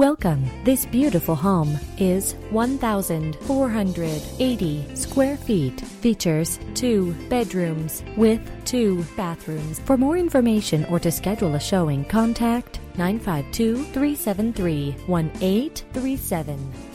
Welcome. This beautiful home is 1,480 square feet. Features two bedrooms with two bathrooms. For more information or to schedule a showing, contact 952 373 1837.